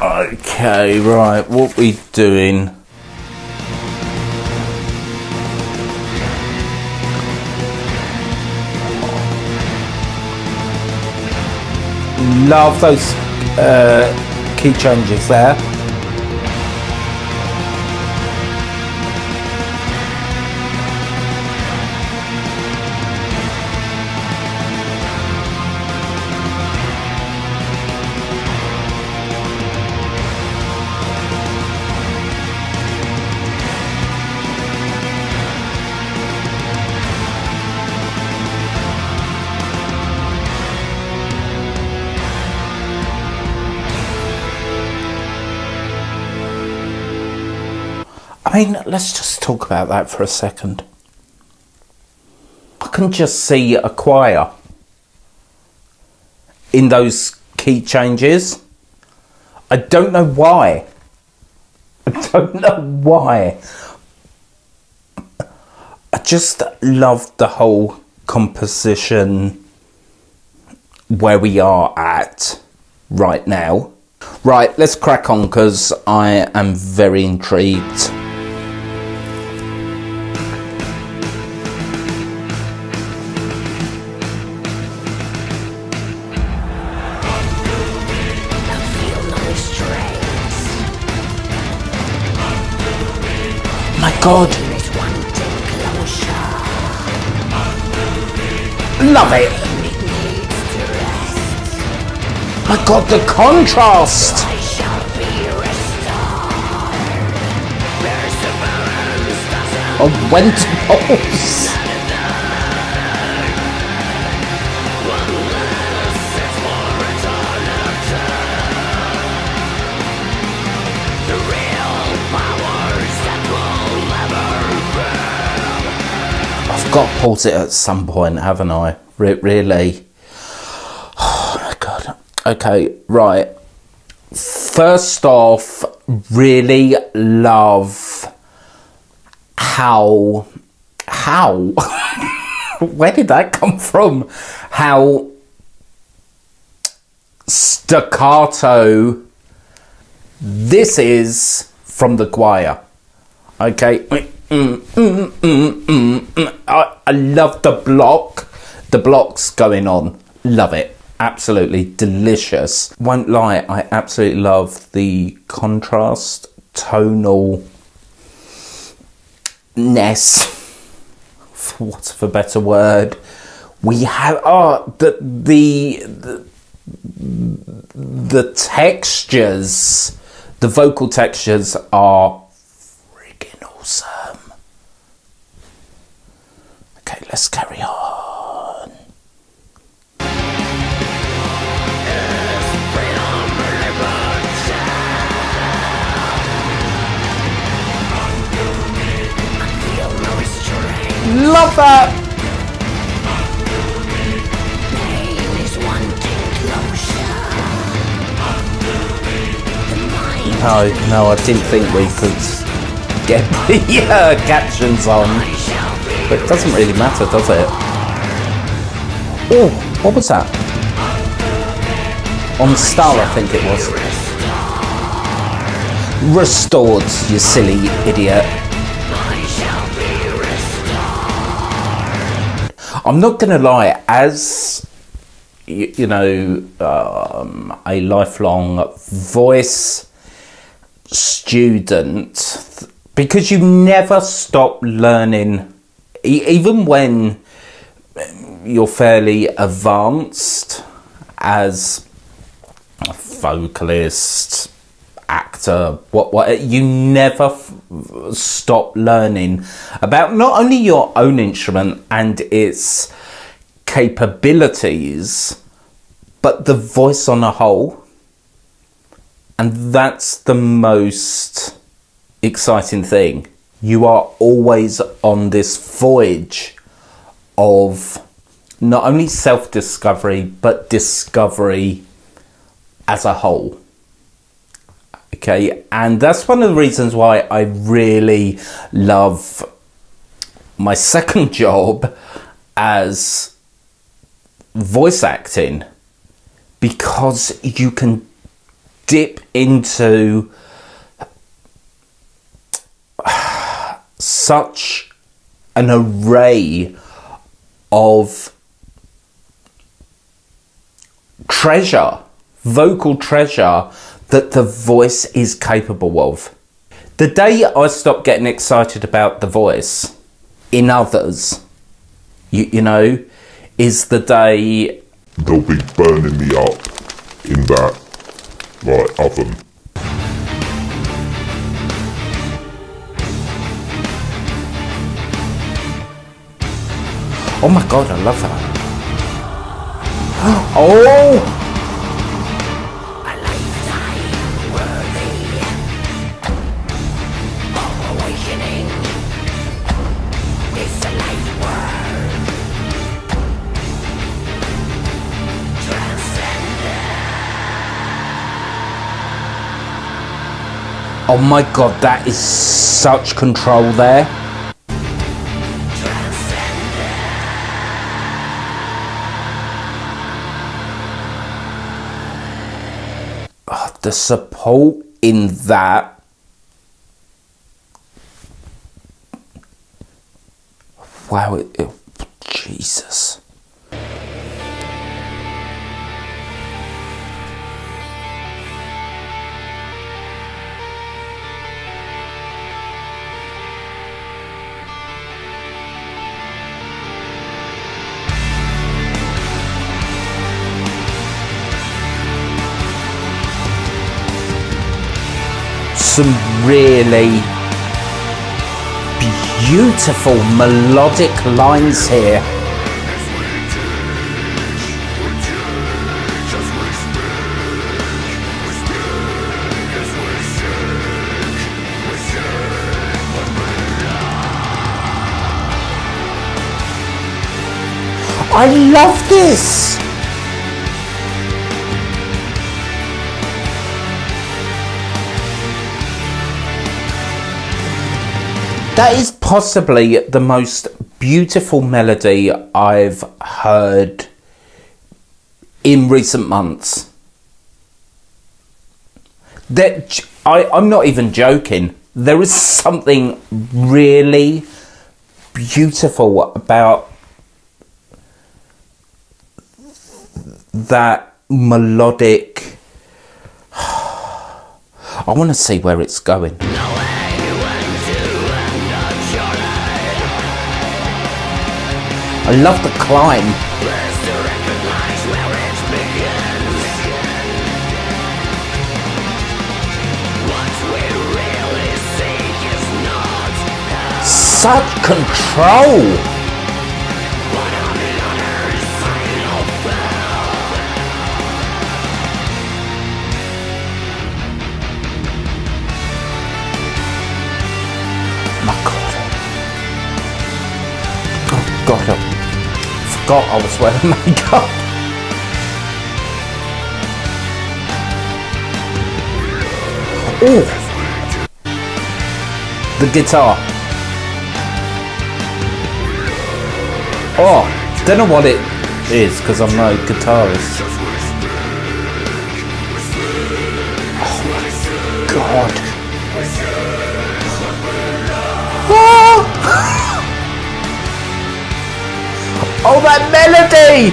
Okay, right, what we doing? Love those uh, key changes there. I mean, let's just talk about that for a second. I can just see a choir in those key changes. I don't know why. I don't know why. I just love the whole composition where we are at right now. Right, let's crack on because I am very intrigued. God, love it. My God, the contrast. Of Wentworth. I've got to pause it at some point, haven't I? Re- really? Oh my god. Okay, right. First off, really love how. How? Where did that come from? How staccato this is from the choir. Okay. Mm, mm, mm, mm, mm. I, I love the block. The blocks going on. Love it. Absolutely delicious. Won't lie, I absolutely love the contrast, tonal ness, for of a better word. We have oh the the the, the textures, the vocal textures are freaking awesome. Okay, let's carry on. Love that! No, no, I didn't think we could get the uh, captions on. But it doesn't really matter, does it? Oh, what was that? On Star, I think it was. Restored, you silly idiot. I'm not going to lie, as you, you know, um, a lifelong voice student, because you never stop learning, even when um, you're fairly advanced as a vocalist, actor, what what you never f- stop learning about not only your own instrument and its capabilities, but the voice on a whole. And that's the most exciting thing. You are always on this voyage of not only self discovery, but discovery as a whole. Okay, and that's one of the reasons why I really love my second job as voice acting because you can dip into such an array of treasure, vocal treasure that the voice is capable of. The day I stopped getting excited about the voice in others, you, you know, is the day they'll be burning me up in that like oven. Oh my god, I love that. Oh! Oh my god, that is such control there. The support in that. Wow, it, it, Jesus. Some really beautiful melodic lines here. I love this! That is possibly the most beautiful melody I've heard in recent months. That I, I'm not even joking. There is something really beautiful about that melodic. I want to see where it's going. I love the climb. Such control! Forgot I was wearing makeup. Oh! The guitar. Oh, don't know what it is because I'm no guitarist. Oh my god. Oh, that melody!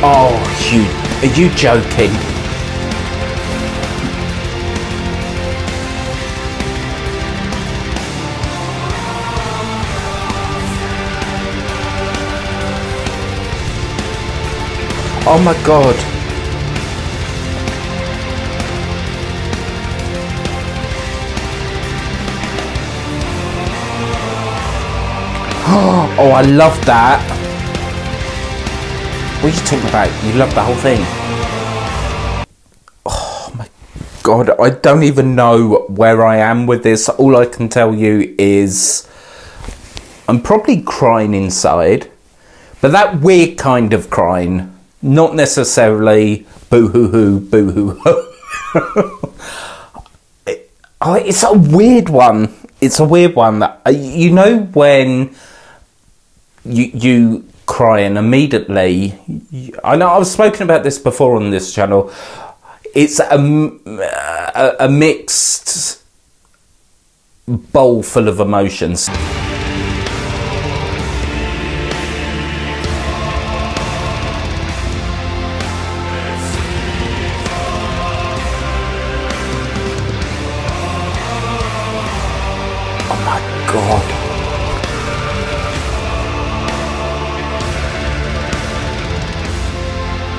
Oh, you, are you joking? Oh my god. Oh, I love that. What are you talking about? You love the whole thing? Oh my god, I don't even know where I am with this. All I can tell you is I'm probably crying inside, but that weird kind of crying, not necessarily boo hoo hoo, boo hoo hoo. Oh, it's a weird one. It's a weird one. Uh, You know when you you cry and immediately. I know I've spoken about this before on this channel. It's a a mixed bowl full of emotions. God.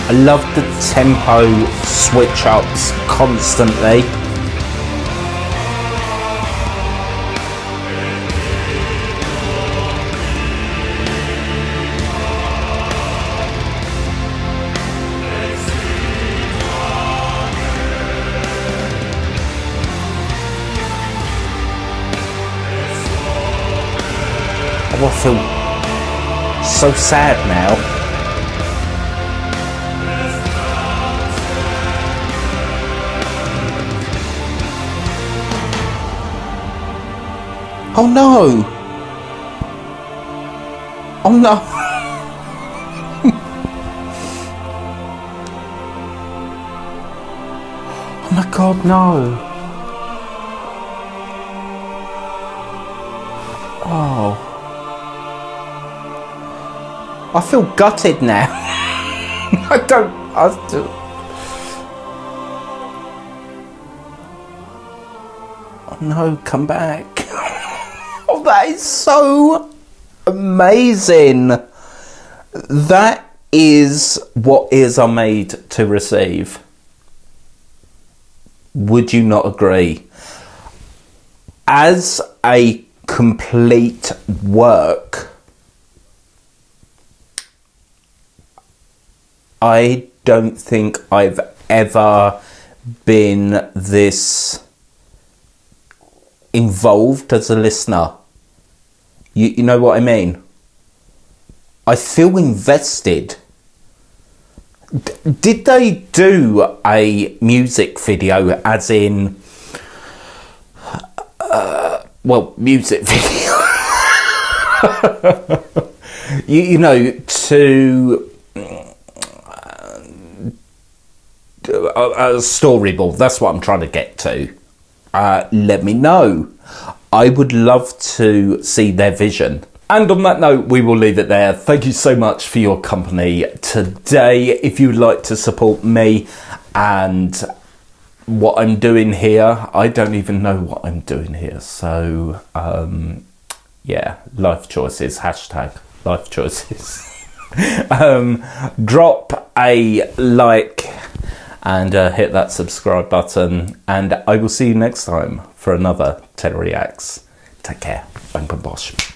I love the tempo switch ups constantly. So sad now. Oh no! Oh no! oh my god, no! I feel gutted now. I don't. I do. Oh no, come back. oh, that is so amazing. That is what ears are made to receive. Would you not agree? As a complete work, I don't think I've ever been this involved as a listener. You, you know what I mean? I feel invested. D- did they do a music video, as in, uh, well, music video? you, you know, to a, a storyboard. That's what I'm trying to get to. Uh, let me know. I would love to see their vision. And on that note, we will leave it there. Thank you so much for your company today. If you'd like to support me and what I'm doing here, I don't even know what I'm doing here. So, um, yeah, life choices, hashtag life choices. um, drop a like and uh, hit that subscribe button. And I will see you next time for another Tenor Reacts. Take care. Bang, bang, bosh.